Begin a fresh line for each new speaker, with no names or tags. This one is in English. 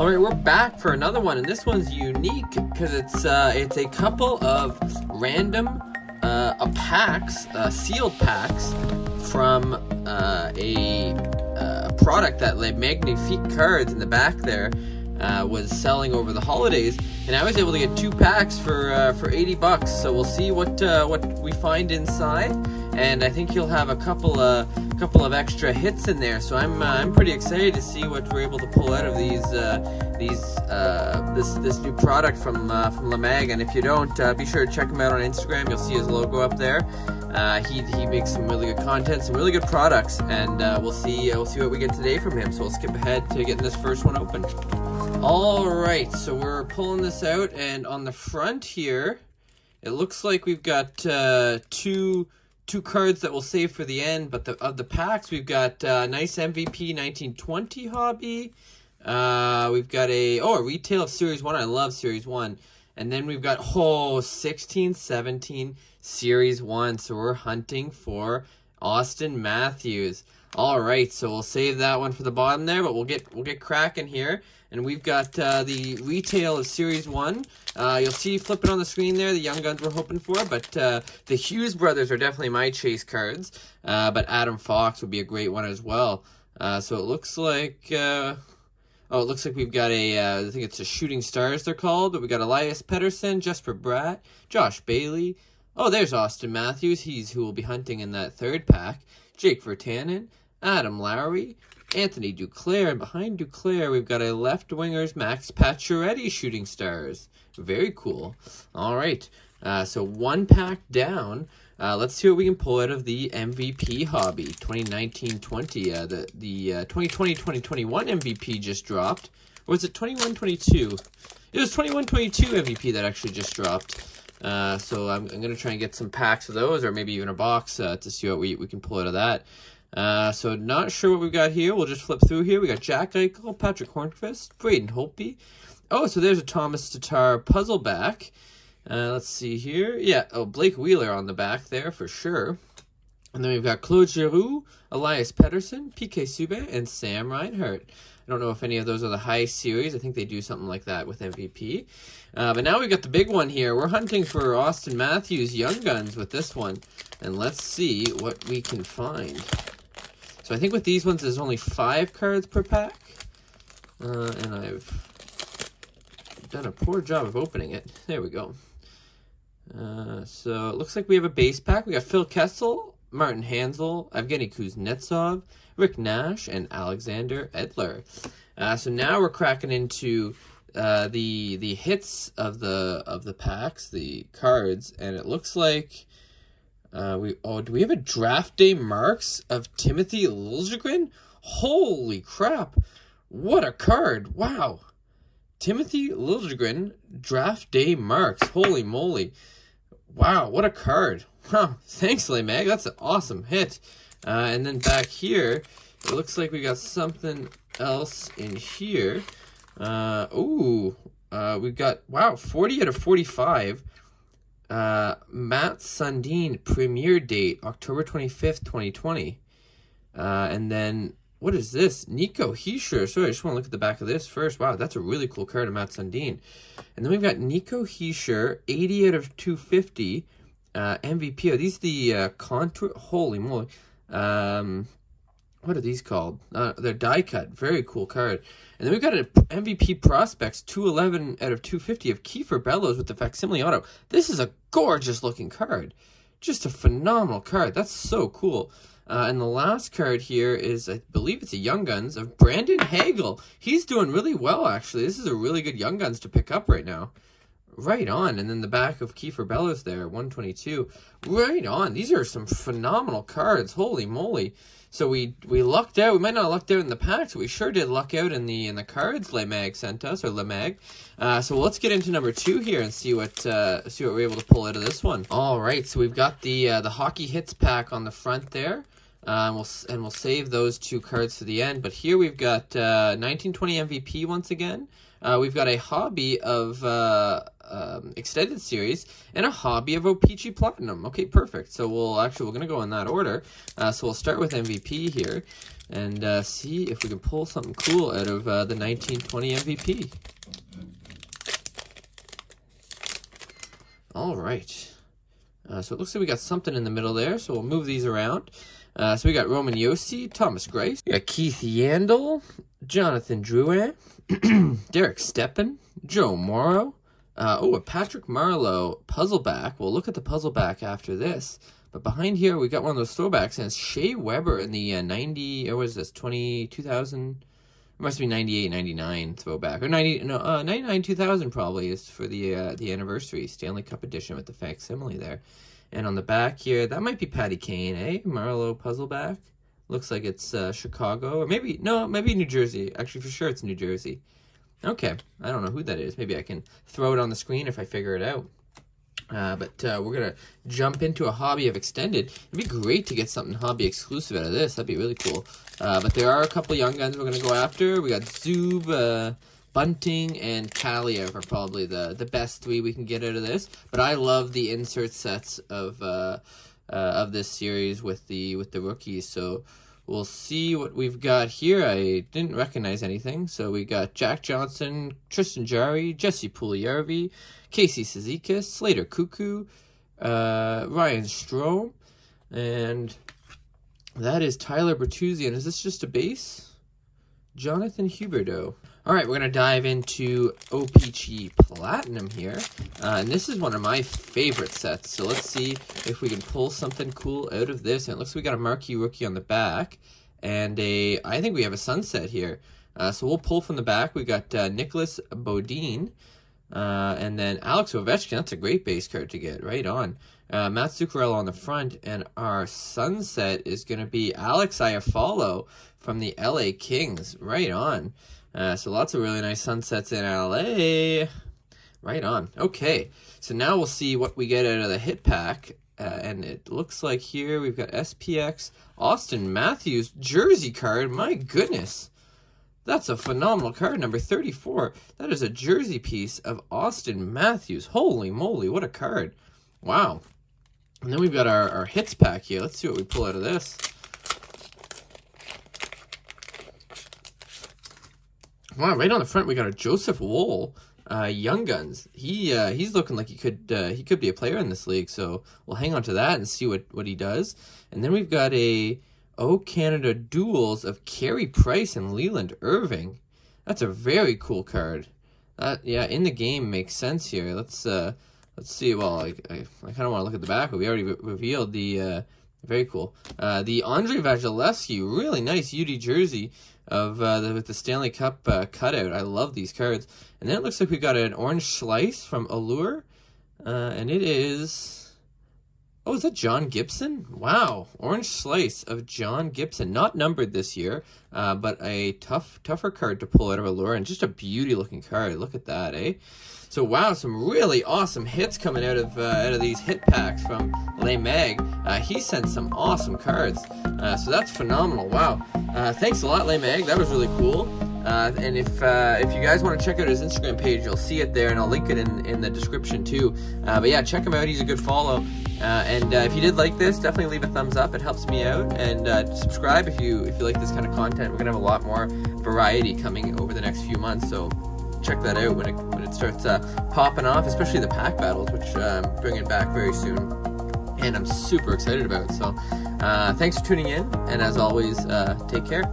All right, we're back for another one, and this one's unique because it's uh, it's a couple of random uh, packs, uh, sealed packs from uh, a, uh, product that Le Magnifique Cards in the back there uh, was selling over the holidays, and I was able to get two packs for uh, for 80 bucks. So we'll see what uh, what we find inside, and I think you'll have a couple of couple of extra hits in there. So I'm uh, I'm pretty excited to see what we're able to pull out of these uh, these uh, this this new product from from Le Mag. And if you don't, be sure to check him out on Instagram. You'll see his logo up there. he he makes some really good content, some really good products, and we'll see we'll see what we get today from him. So we'll skip ahead to getting this first one open. All right, so we're pulling this out, and on the front here, it looks like we've got uh, two two cards that we'll save for the end. But the, of the packs, we've got uh, nice MVP 1920 hobby. Uh, we've got a oh a retail of Series One. I love Series One. And then we've got oh 16, 17 Series One. So we're hunting for Auston Matthews. All right, so we'll save that one for the bottom there, but we'll get we'll get cracking here. And we've got uh, the retail of Series 1. Uh, you'll see flipping on the screen there, the Young Guns we're hoping for. But uh, the Hughes brothers are definitely my chase cards. Uh, but Adam Fox would be a great one as well. Uh, so it looks like... Uh, oh, it looks like we've got a, I think it's a Shooting Stars they're called. But we got Elias Pettersson, Jesper Bratt, Josh Bailey. Oh, there's Auston Matthews. He's who will be hunting in that third pack. Jake Virtanen, Adam Lowry, Anthony Duclair, and behind Duclair, we've got a left winger's Max Pacioretty shooting stars. Very cool. All right, uh, so one pack down. Uh, let's see what we can pull out of the MVP hobby 2019-20. Uh, the the 2020-2021 uh, MVP just dropped. Or was it 21-22? It was 21-22 MVP that actually just dropped. Uh, so I'm, I'm going to try and get some packs of those, or maybe even a box uh, to see what we, we can pull out of that. Uh, so not sure what we've got here. We'll just flip through here. We got Jack Eichel, Patrick Hornqvist, Braden Holtby. Oh, so there's a Tomas Tatar puzzle back. Uh, let's see here. Yeah, oh, Blake Wheeler on the back there for sure. And then we've got Claude Giroux, Elias Pettersson, PK Subban, and Sam Reinhart. I don't know if any of those are the high series. I think they do something like that with MVP. Uh, but now we've got the big one here. We're hunting for Auston Matthews Young Guns with this one. And let's see what we can find. So I think with these ones, there's only five cards per pack. Uh, and I've done a poor job of opening it. There we go. Uh, so it looks like we have a base pack. We got Phil Kessel, Martin Hanzal, Evgeny Kuznetsov, Rick Nash, and Alexander Edler. Uh, so now we're cracking into uh, the the hits of the of the packs, the cards, and it looks like uh, we oh, do we have a draft day marks of Timothy Liljegren? Holy crap! What a card! Wow, Timothy Liljegren draft day marks. Holy moly! Wow, what a card! Wow, thanks, Mag. That's an awesome hit. Uh, and then back here, it looks like we got something else in here. Uh, ooh, uh, we got wow, forty out of forty-five. Uh, Mats Sundin premiere date October 25th, 2020. Uh, and then what is this? Nico Hischier. Sorry, I just want to look at the back of this first. Wow, that's a really cool card of Matt Sundin. And then we've got Nico Hischier, 80 out of 250. Uh, MVP. Are these the uh, contour? Holy moly. Um, what are these called? Uh, they're die cut. Very cool card. And then we've got an MVP prospects 211 out of 250 of Kiefer Bellows with the facsimile auto. This is a gorgeous looking card. Just a phenomenal card. That's so cool. Uh, and the last card here is, I believe it's a Young Guns of Brandon Hagel. He's doing really well, actually. This is a really good Young Guns to pick up right now. Right on. And then the back of Kiefer Bellows there, 122. Right on. These are some phenomenal cards. Holy moly. So we we lucked out. We might not have lucked out in the packs, but we sure did luck out in the in the cards Le Mag sent us, or Le Mag. Uh, so let's get into number two here and see what uh, see what we're able to pull out of this one. All right, so we've got the uh, the hockey hits pack on the front there. Uh, and we'll and we'll save those two cards to the end. But here we've got uh, 1920 MVP once again. Uh, we've got a hobby of uh, um, extended series and a hobby of O-Pee-Chee Platinum. Okay, perfect. So we'll actually we're gonna go in that order. Uh, so we'll start with MVP here and uh, see if we can pull something cool out of the 1920 MVP. All right. Uh, so it looks like we got something in the middle there, so we'll move these around. Uh, so we got Roman Josi, Thomas Greiss, we got Keith Yandle, Jonathan Drouin, Derek Stepan, Joe Morrow, uh, oh, a Patrick Marleau puzzle back. We'll look at the puzzle back after this. But behind here, we got one of those throwbacks, and it's Shea Weber in the uh, 90, or was this, 20, 2000? It must be 98, 99 throwback. Or 90, no, uh, 99, 2000 probably is for the uh, the anniversary Stanley Cup edition with the facsimile there. And on the back here, that might be Patty Kane, eh? Marleau puzzle back. Looks like it's uh, Chicago, or maybe, no, maybe New Jersey. Actually, for sure it's New Jersey. Okay, I don't know who that is. Maybe I can throw it on the screen if I figure it out. Uh, but uh, we're going to jump into a hobby of extended. It'd be great to get something hobby exclusive out of this. That'd be really cool. Uh, but there are a couple young guns we're going to go after. We got Zub, uh, Bunting, and Kaliyev are probably the, the best three we can get out of this. But I love the insert sets of uh, uh, of this series with the with the rookies. So we'll see what we've got here. I didn't recognize anything. So we got Jack Johnson, Tristan Jarry, Jesse Puljujarvi, Casey Cizikas, Slater Koekkoek, uh, Ryan Strome, and that is Tyler Bertuzzi. And is this just a base? Jonathan Huberdeau. All right, we're going to dive into O-Pee-Chee Platinum here. Uh, and this is one of my favorite sets. So let's see if we can pull something cool out of this. And it looks like we got a marquee rookie on the back. And a, I think we have a sunset here. Uh, so we'll pull from the back. We got uh, Nicolas Beaudin. Uh, and then Alex Ovechkin, that's a great base card to get, right on. Uh, Matt Zuccarello on the front, and our sunset is going to be Alex Iafallo from the LA Kings, right on. Uh, so lots of really nice sunsets in LA. Right on. Okay, so now we'll see what we get out of the hit pack. Uh, and it looks like here we've got SPX Auston Matthews jersey card. My goodness. That's a phenomenal card, number 34. That is a jersey piece of Auston Matthews. Holy moly, what a card. Wow. And then we've got our, our hits pack here. Let's see what we pull out of this. Wow, right on the front we got a Joseph Woll, uh, Young Guns. He uh, he's looking like he could uh, he could be a player in this league. So we'll hang on to that and see what what he does. And then we've got a O Canada duels of Carey Price and Leland Irving. That's a very cool card. That yeah, in the game makes sense here. Let's uh let's see. Well, I I, I kind of want to look at the back, we already re revealed the. Very cool. Uh, the Andrei Vasilevskiy, really nice UD jersey of uh, the, with the Stanley Cup uh, cutout. I love these cards. And then it looks like we got an orange slice from Allure. Uh, and it is... Oh, is that John Gibson? Wow. Orange slice of John Gibson. Not numbered this year, uh, but a tough, tougher card to pull out of Allure, And just a beauty looking card. Look at that, eh? So wow, some really awesome hits coming out of uh, out of these hit packs from Le Mag. Uh, he sent some awesome cards, uh, so that's phenomenal. Wow, uh, thanks a lot, Le Mag. That was really cool. Uh, and if uh, if you guys want to check out his Instagram page, you'll see it there, and I'll link it in, in the description too. but yeah, check him out. He's a good follow. And if you did like this, definitely leave a thumbs up. It helps me out. And subscribe if you if you like this kind of content. We're gonna have a lot more variety coming over the next few months. So check that out when it, when it starts uh, popping off, especially the pack battles, which uh, I'm bringing back very soon. And I'm super excited about. So uh, thanks for tuning in. And as always, uh, take care.